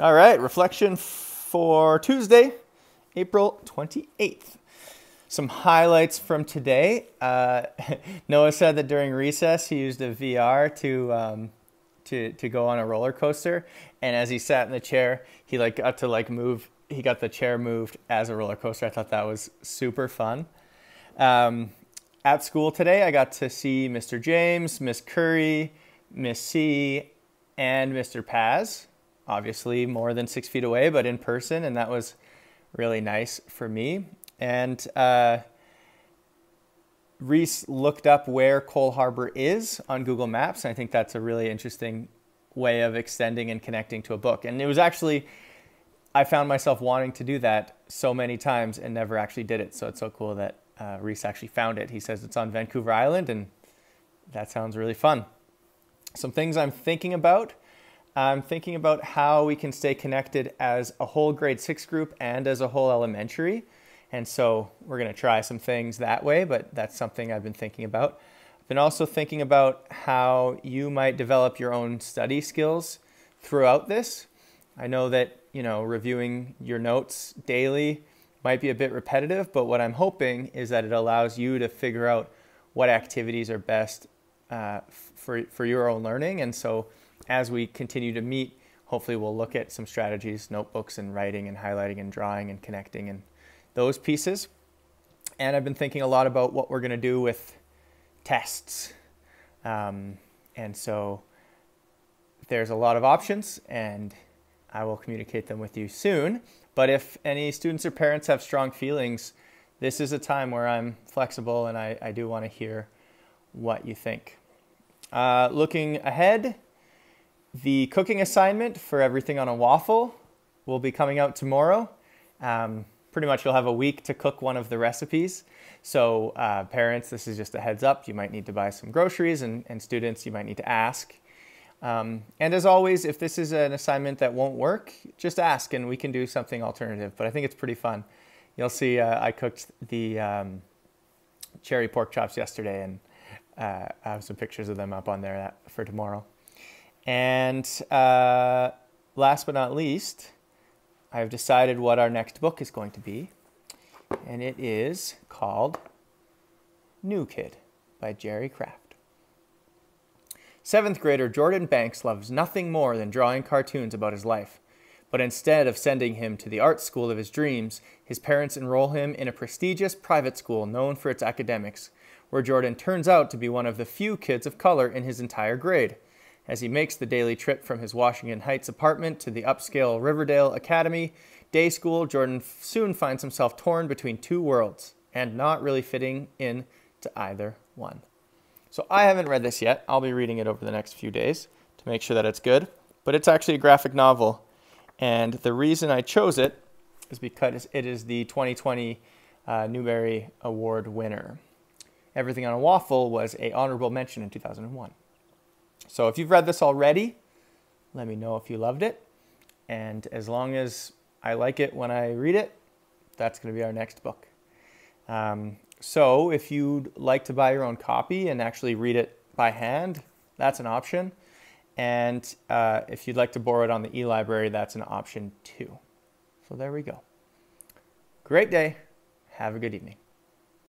All right, reflection for Tuesday, April 28th. Some highlights from today. Uh, Noah said that during recess he used a VR to um, to to go on a roller coaster, and as he sat in the chair, he like got to like move. He got the chair moved as a roller coaster. I thought that was super fun. Um, at school today, I got to see Mr. James, Miss Curry, Miss C, and Mr. Paz. Obviously, more than six feet away, but in person, and that was really nice for me. And uh, Reese looked up where Coal Harbour is on Google Maps. And I think that's a really interesting way of extending and connecting to a book. And it was actually, I found myself wanting to do that so many times and never actually did it. So it's so cool that uh, Reese actually found it. He says it's on Vancouver Island, and that sounds really fun. Some things I'm thinking about. I'm thinking about how we can stay connected as a whole grade six group and as a whole elementary. And so we're going to try some things that way, but that's something I've been thinking about. I've been also thinking about how you might develop your own study skills throughout this. I know that, you know, reviewing your notes daily might be a bit repetitive, but what I'm hoping is that it allows you to figure out what activities are best uh, for, for your own learning. And so as we continue to meet, hopefully we'll look at some strategies, notebooks and writing and highlighting and drawing and connecting and those pieces. And I've been thinking a lot about what we're going to do with tests. Um, and so there's a lot of options, and I will communicate them with you soon. But if any students or parents have strong feelings, this is a time where I'm flexible and I, I do want to hear what you think. Uh, looking ahead, the cooking assignment for everything on a waffle will be coming out tomorrow. Um, pretty much you'll have a week to cook one of the recipes. So uh, parents, this is just a heads up. You might need to buy some groceries and, and students, you might need to ask. Um, and as always, if this is an assignment that won't work, just ask and we can do something alternative. But I think it's pretty fun. You'll see uh, I cooked the um, cherry pork chops yesterday and uh, I have some pictures of them up on there for tomorrow. And uh, last but not least, I've decided what our next book is going to be, and it is called New Kid by Jerry Craft. Seventh grader Jordan Banks loves nothing more than drawing cartoons about his life. But instead of sending him to the art school of his dreams, his parents enroll him in a prestigious private school known for its academics, where Jordan turns out to be one of the few kids of color in his entire grade. As he makes the daily trip from his Washington Heights apartment to the upscale Riverdale Academy day school, Jordan soon finds himself torn between two worlds and not really fitting in to either one. So I haven't read this yet. I'll be reading it over the next few days to make sure that it's good. But it's actually a graphic novel. And the reason I chose it is because it is the 2020 uh, Newbery Award winner. Everything on a Waffle was a honorable mention in 2001. So if you've read this already, let me know if you loved it. And as long as I like it when I read it, that's going to be our next book. Um, so if you'd like to buy your own copy and actually read it by hand, that's an option. And uh, if you'd like to borrow it on the e-library, that's an option too. So there we go. Great day. Have a good evening.